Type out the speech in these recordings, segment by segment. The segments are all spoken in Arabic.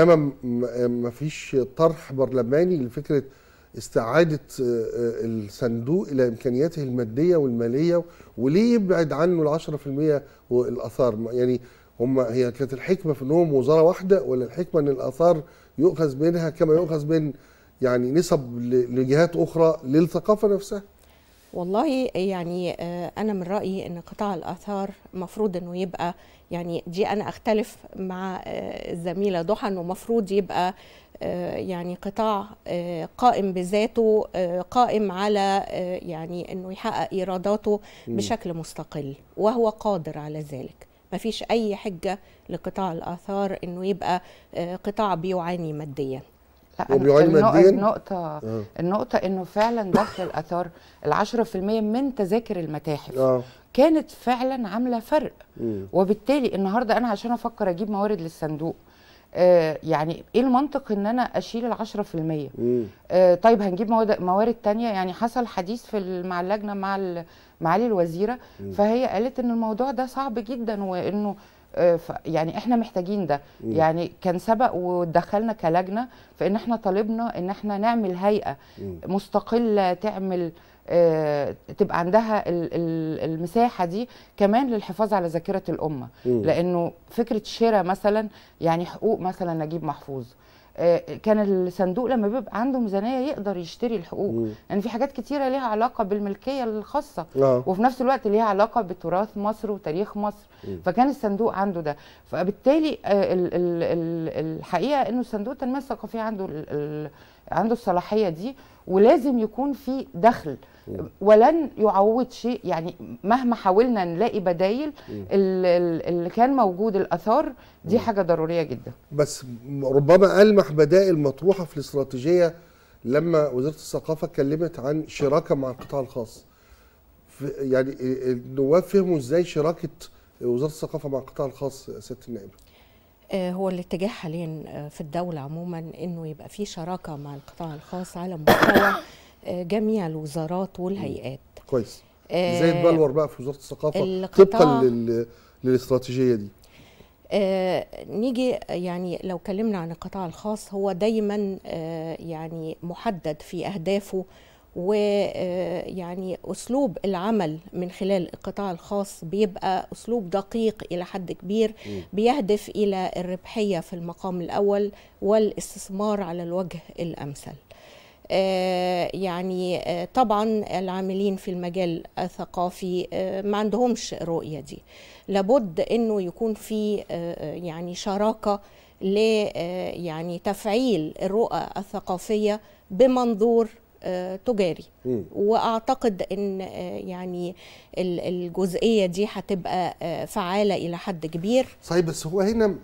انما ما فيش طرح برلماني لفكرة استعادة الصندوق إلى إمكانياته المادية والمالية وليه يبعد عنه ال 10% والآثار يعني هم هي كانت الحكمة في انهم وزارة واحدة ولا الحكمة إن الآثار يؤخذ منها كما يؤخذ من يعني نسب لجهات أخرى للثقافة نفسها؟ والله يعني أنا من رأيي إن قطاع الآثار المفروض إنه يبقى يعني دي أنا أختلف مع الزميله ضحى إنه المفروض يبقى يعني قطاع قائم بذاته قائم على يعني إنه يحقق إيراداته بشكل مستقل وهو قادر على ذلك. ما فيش أي حجة لقطاع الآثار إنه يبقى قطاع بيعاني ماديا. لا وبيعاني ماديا النقطة آه. النقطة إنه فعلا دخل الأثار ال 10% من تذاكر المتاحف آه. كانت فعلا عاملة فرق مم. وبالتالي النهارده أنا عشان أفكر أجيب موارد للصندوق آه يعني إيه المنطق إن أنا أشيل ال 10% آه طيب هنجيب موارد, موارد تانية يعني حصل حديث في مع اللجنه مع معالي الوزيرة مم. فهي قالت إن الموضوع ده صعب جدا وإنه يعني إحنا محتاجين ده مم. يعني كان سبق ودخلنا كلجنة فإن إحنا طالبنا إن إحنا نعمل هيئة مم. مستقلة تعمل آه تبقى عندها المساحة دي كمان للحفاظ على ذاكرة الأمة مم. لأنه فكرة شراء مثلا يعني حقوق مثلا نجيب محفوظ كان الصندوق لما بيبقى عنده ميزانية يقدر يشتري الحقوق. لأن يعني في حاجات كتيرة ليها علاقة بالملكية الخاصة. أوه. وفي نفس الوقت ليها علاقة بتراث مصر وتاريخ مصر. م. فكان الصندوق عنده ده. فبالتالي ال ال ال الحقيقة إنه الصندوق التنمية الثقافية عنده عنده الصلاحية دي ولازم يكون في دخل. ولن يعوض شيء يعني مهما حاولنا نلاقي بدايل اللي كان موجود الآثار دي حاجة ضرورية جدا. بس ربما ألمح بدائل مطروحة في الاستراتيجية لما وزارة الثقافة اتكلمت عن شراكة مع القطاع الخاص. يعني النواب فهموا إزاي شراكة وزارة الثقافة مع القطاع الخاص سياده النائب هو الاتجاه حاليا في الدولة عموما إنه يبقى في شراكة مع القطاع الخاص على مستوى جميع الوزارات والهيئات. كويس. إزاي تبلور بقى في وزارة الثقافة طبقا لل... للاستراتيجية دي. آه نيجي يعني لو كلمنا عن القطاع الخاص هو دايما آه يعني محدد في أهدافه ويعني أسلوب العمل من خلال القطاع الخاص بيبقى أسلوب دقيق إلى حد كبير بيهدف إلى الربحية في المقام الأول والاستثمار على الوجه الأمثل. يعني طبعا العاملين في المجال الثقافي ما عندهمش الرؤيه دي. لابد إنه يكون في يعني شراكة ل يعني تفعيل الرؤى الثقافية بمنظور تجاري. م. وأعتقد إن يعني الجزئية دي هتبقى فعالة إلى حد كبير. صحيح بس هو هنا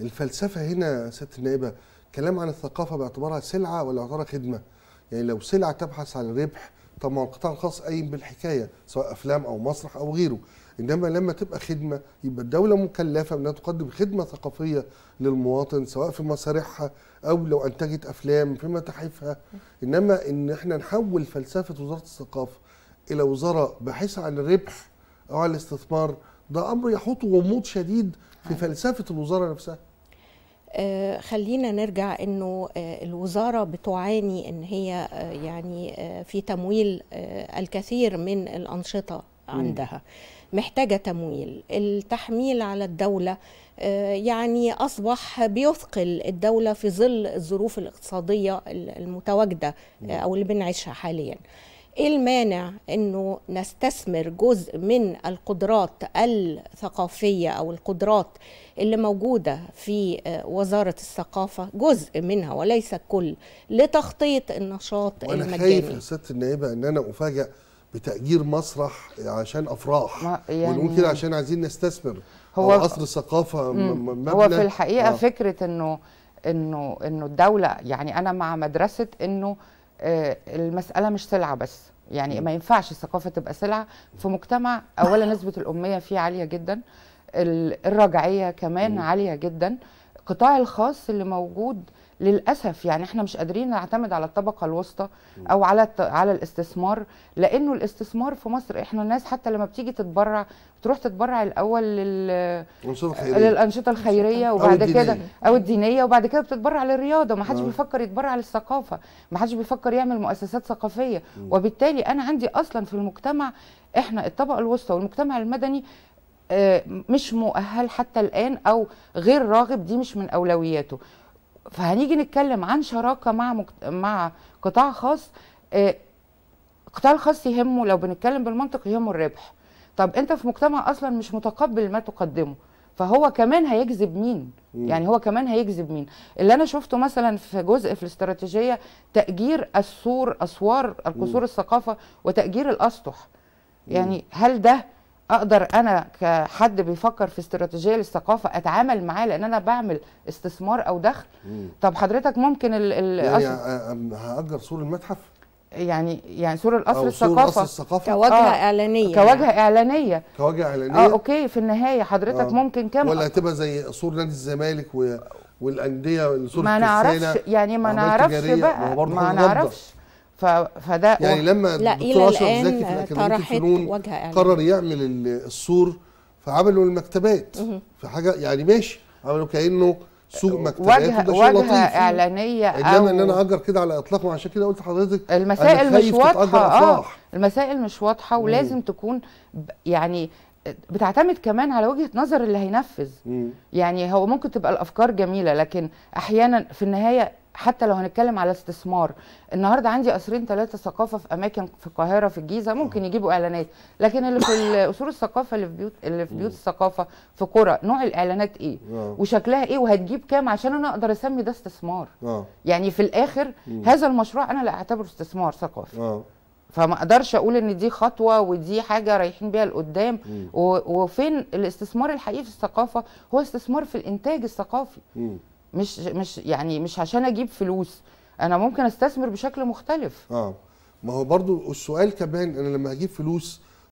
الفلسفة هنا سياده النائبة كلام عن الثقافة باعتبارها سلعة ولا باعتبارها خدمة؟ يعني لو سلعة تبحث عن الربح طبعا القطاع الخاص قايم بالحكاية سواء أفلام أو مسرح أو غيره. إنما لما تبقى خدمة يبقى الدولة مكلفة إنها تقدم خدمة ثقافية للمواطن سواء في مسارحها أو لو أنتجت أفلام في متاحفها. إنما إن إحنا نحول فلسفة وزارة الثقافة إلى وزارة باحثه عن الربح أو عن الاستثمار ده أمر يحط غموض شديد في فلسفة الوزارة نفسها. خلينا نرجع إنه آه الوزارة بتعاني إن هي آه يعني في تمويل الكثير من الأنشطة عندها. محتاجة تمويل. التحميل على الدولة يعني أصبح بيثقل الدولة في ظل الظروف الاقتصادية المتواجدة أو اللي بنعيشها حاليا. إيه المانع إنه نستثمر جزء من القدرات الثقافية أو القدرات اللي موجودة في وزارة الثقافة؟ جزء منها وليس الكل لتخطيط النشاط وأنا المجاني. خايف يا سياده النائبة إن أنا افاجئ بتأجير مسرح عشان أفراح. يعني ونقول كده عشان عايزين نستثمر. هو قصر الثقافة مبنى. هو في الحقيقة آه. فكرة إنه إنه إنه الدولة يعني أنا مع مدرسة إنه آه المسألة مش سلعة بس يعني. ما ينفعش الثقافة تبقى سلعة في مجتمع اولا نسبة الأمية فيه عالية جدا الرجعية كمان. عالية جدا القطاع الخاص اللي موجود للأسف يعني إحنا مش قادرين نعتمد على الطبقة الوسطى أو على على الاستثمار لأنه الاستثمار في مصر إحنا الناس حتى لما بتيجي تتبرع تروح تتبرع الأول لل الخيريه للأنشطة الخيرية وبعد الدينية. كده أو الدينية وبعد كده بتتبرع للرياضة. ما حدش آه. بيفكر يتبرع للثقافة. ما حدش بيفكر يعمل مؤسسات ثقافية. وبالتالي أنا عندي أصلا في المجتمع إحنا الطبقة الوسطى والمجتمع المدني آه، مش مؤهل حتى الآن أو غير راغب دي مش من أولوياته. فهنيجي نتكلم عن شراكة مع مكت... مع قطاع خاص آه، القطاع الخاص يهمه لو بنتكلم بالمنطق يهمه الربح. طب انت في مجتمع أصلا مش متقبل ما تقدمه فهو كمان هيجذب مين؟ مم. يعني هو كمان هيجذب مين؟ اللي أنا شفته مثلا في جزء في الاستراتيجية تأجير السور أسوار القصور الثقافة وتأجير الأسطح. يعني هل ده أقدر أنا كحد بيفكر في استراتيجية للثقافة أتعامل معاه لأن أنا بعمل استثمار أو دخل؟ مم. طب حضرتك ممكن ال ال يعني هأجر سور المتحف؟ يعني يعني سور القصر سور قصر الثقافة؟ الثقافه كوجهة آه، إعلانية. كواجهه إعلانية. كواجهه آه اعلانيه أوكي في النهاية حضرتك آه. ممكن كام ولا هتبقى زي سور نادي الزمالك و... والأندية سور ما نعرفش يعني ما نعرفش بقى. ما. نعرفش. فده يعني لما لا الدكتور إلى اشرف زكي في الان الأكاديمية طرحت الفنون وجهة اعلانيه قرر يعمل ال- السور فعملوا المكتبات في حاجة يعني ماشي عملوا كأنه سوق مكتبات وجهة وجهه إعلانية إنما إن أنا أجر كده على إطلاق وعشان كده قلت لحضرتك المسائل أنا مش واضحة. آه. المسائل مش واضحة ولازم تكون ب- يعني بتعتمد كمان على وجهة نظر اللي هينفذ. مم. يعني هو ممكن تبقى الأفكار جميلة لكن أحيانا في النهاية حتى لو هنتكلم على استثمار النهارده عندي قصرين ثلاثة ثقافة في أماكن في القاهرة في الجيزة ممكن يجيبوا إعلانات. لكن اللي في اصول الثقافة اللي في بيوت اللي في بيوت الثقافة في قرى نوع الإعلانات إيه؟ آه. وشكلها إيه؟ وهتجيب كام؟ عشان أنا أقدر أسمي ده استثمار. آه. يعني في الآخر. هذا المشروع أنا لا أعتبره استثمار ثقافي. آه. فما أقدرش أقول إن دي خطوة ودي حاجة رايحين بيها لقدام. وفين الاستثمار الحقيقي في الثقافة؟ هو استثمار في الإنتاج الثقافي. مش مش يعني مش عشان أجيب فلوس أنا ممكن أستثمر بشكل مختلف. آه ما هو برضو السؤال كمان أنا لما هجيب فلوس